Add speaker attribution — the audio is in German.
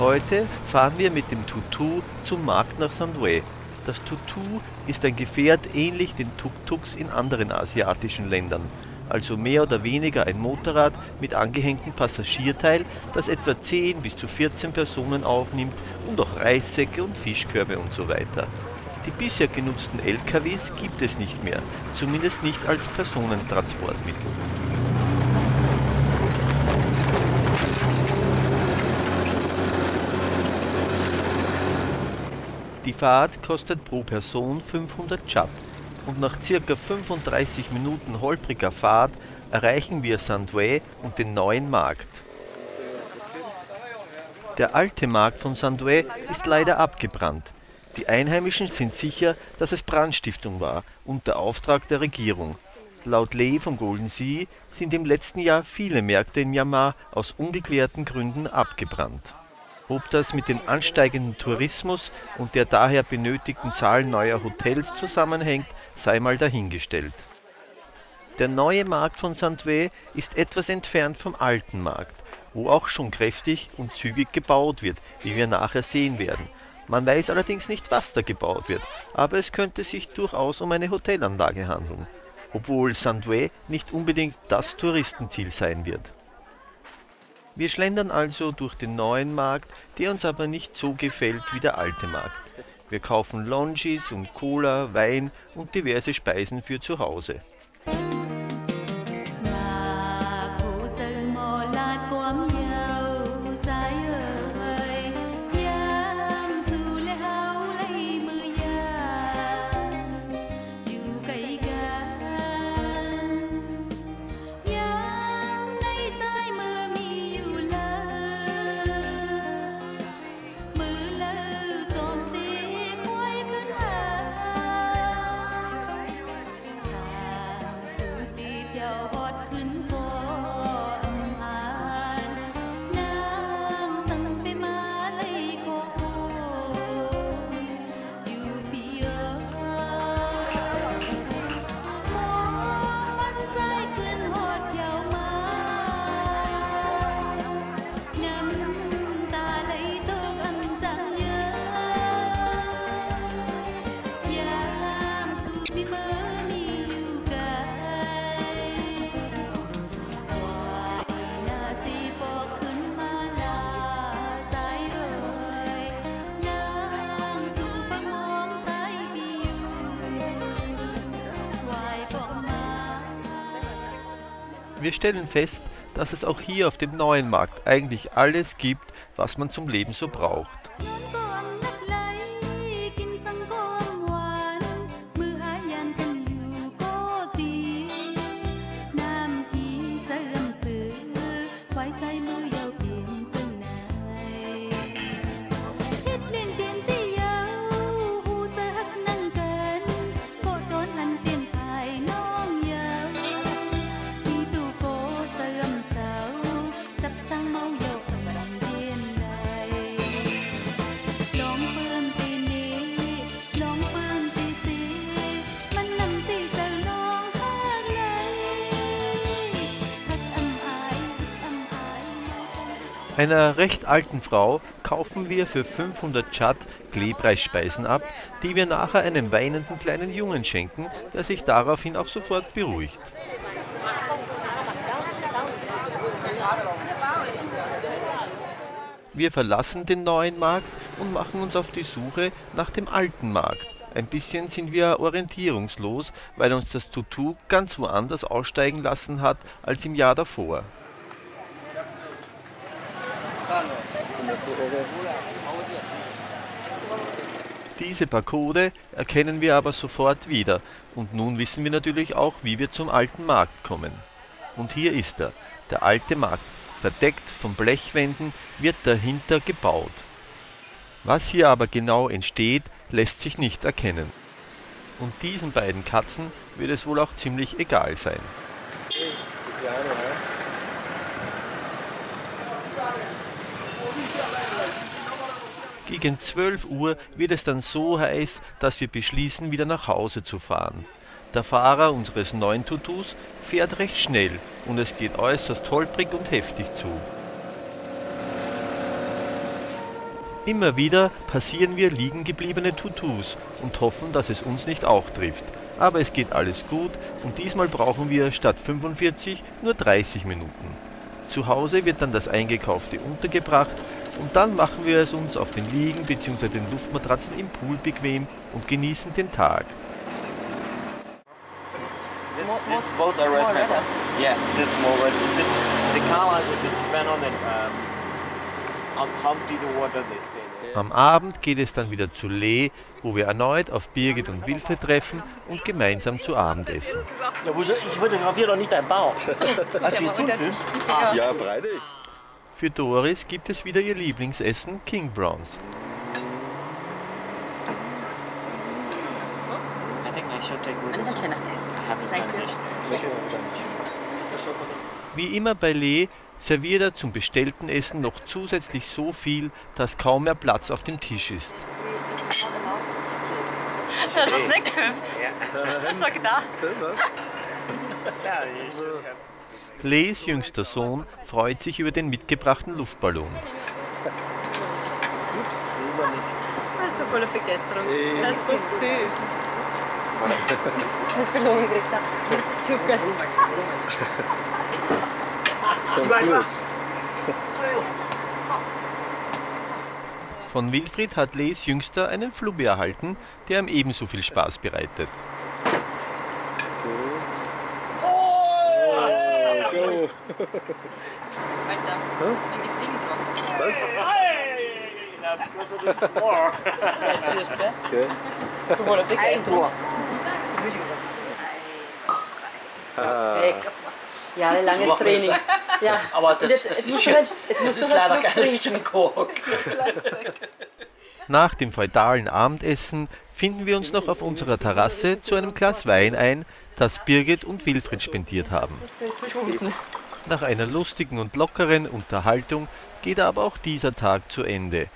Speaker 1: Heute fahren wir mit dem Tutu zum Markt nach Sandouet. Das Tutu ist ein Gefährt ähnlich den Tuk-Tuks in anderen asiatischen Ländern, also mehr oder weniger ein Motorrad mit angehängtem Passagierteil, das etwa 10 bis zu 14 Personen aufnimmt und auch Reissäcke und Fischkörbe und so weiter. Die bisher genutzten LKWs gibt es nicht mehr, zumindest nicht als Personentransportmittel. Die Fahrt kostet pro Person 500 Chat und nach circa 35 Minuten holpriger Fahrt erreichen wir Sandouet und den neuen Markt. Der alte Markt von Sandouet ist leider abgebrannt. Die Einheimischen sind sicher, dass es Brandstiftung war und der Auftrag der Regierung. Laut Lee vom Golden Sea sind im letzten Jahr viele Märkte in Myanmar aus ungeklärten Gründen abgebrannt. Ob das mit dem ansteigenden Tourismus und der daher benötigten Zahl neuer Hotels zusammenhängt, sei mal dahingestellt. Der neue Markt von Sandway ist etwas entfernt vom alten Markt, wo auch schon kräftig und zügig gebaut wird, wie wir nachher sehen werden. Man weiß allerdings nicht, was da gebaut wird, aber es könnte sich durchaus um eine Hotelanlage handeln, obwohl Sandway nicht unbedingt das Touristenziel sein wird. Wir schlendern also durch den neuen Markt, der uns aber nicht so gefällt wie der alte Markt. Wir kaufen Longis und Cola, Wein und diverse Speisen für zu Hause. Wir stellen fest, dass es auch hier auf dem neuen Markt eigentlich alles gibt, was man zum Leben so braucht. Einer recht alten Frau kaufen wir für 500 Chat Kleebreisspeisen ab, die wir nachher einem weinenden kleinen Jungen schenken, der sich daraufhin auch sofort beruhigt. Wir verlassen den neuen Markt und machen uns auf die Suche nach dem alten Markt. Ein bisschen sind wir orientierungslos, weil uns das Tutu ganz woanders aussteigen lassen hat als im Jahr davor. Diese Barcode erkennen wir aber sofort wieder und nun wissen wir natürlich auch, wie wir zum alten Markt kommen. Und hier ist er, der alte Markt. Verdeckt von Blechwänden wird dahinter gebaut. Was hier aber genau entsteht, lässt sich nicht erkennen. Und diesen beiden Katzen wird es wohl auch ziemlich egal sein. Gegen 12 Uhr wird es dann so heiß, dass wir beschließen, wieder nach Hause zu fahren. Der Fahrer unseres neuen Tutus fährt recht schnell und es geht äußerst holprig und heftig zu. Immer wieder passieren wir liegen gebliebene Tutus und hoffen, dass es uns nicht auch trifft. Aber es geht alles gut und diesmal brauchen wir statt 45 nur 30 Minuten. Zu Hause wird dann das Eingekaufte untergebracht und dann machen wir es uns auf den Liegen bzw. den Luftmatratzen im Pool bequem und genießen den Tag.
Speaker 2: This, this both are rest metal. Yeah, this is more red. It's in, the color is depend on the um, on how deep the water they stay. there.
Speaker 1: Am Abend geht es dann wieder zu Lee, wo wir erneut auf Birgit und Wilfried treffen und gemeinsam zu Abend essen.
Speaker 3: Ich fotografiere doch nicht deinen Bauch. Hast du jetzt so einen Film?
Speaker 4: Ja, freilich.
Speaker 1: Für Doris gibt es wieder ihr Lieblingsessen King Browns.
Speaker 2: I think I should take with
Speaker 5: Das
Speaker 2: this
Speaker 5: ist ein schöner.
Speaker 2: one. I have a
Speaker 5: Thank you.
Speaker 2: sanitation.
Speaker 1: Wie immer bei Lee serviert er zum bestellten Essen noch zusätzlich so viel, dass kaum mehr Platz auf dem Tisch ist.
Speaker 5: Das ist nicht gefilmt. Das war gedacht.
Speaker 2: Have.
Speaker 1: Lees jüngster Sohn freut sich über den mitgebrachten Luftballon.
Speaker 5: Das ist so voller Begeisterung. Das ist so süß. Das Belohnung gekriegt hat. Super.
Speaker 1: Von Wilfried hat Lees jüngster einen Flubbi erhalten, der ihm ebenso viel Spaß bereitet.
Speaker 4: Go.
Speaker 5: Alter. In die Fliegen drauf.
Speaker 2: Now, because of this war.
Speaker 4: Okay.
Speaker 5: Perfekt. Jahrelanges
Speaker 3: So
Speaker 5: Training. Ja.
Speaker 3: Aber das, das
Speaker 5: jetzt
Speaker 3: ist,
Speaker 5: musst
Speaker 3: ja,
Speaker 5: du halt- jetzt
Speaker 3: das ist
Speaker 5: halt
Speaker 3: leider kein richtiger Kork.
Speaker 1: Nach dem feudalen Abendessen finden wir uns noch auf unserer Terrasse zu einem Glas Wein ein, das Birgit und Wilfried spendiert haben. Nach einer lustigen und lockeren Unterhaltung geht aber auch dieser Tag zu Ende.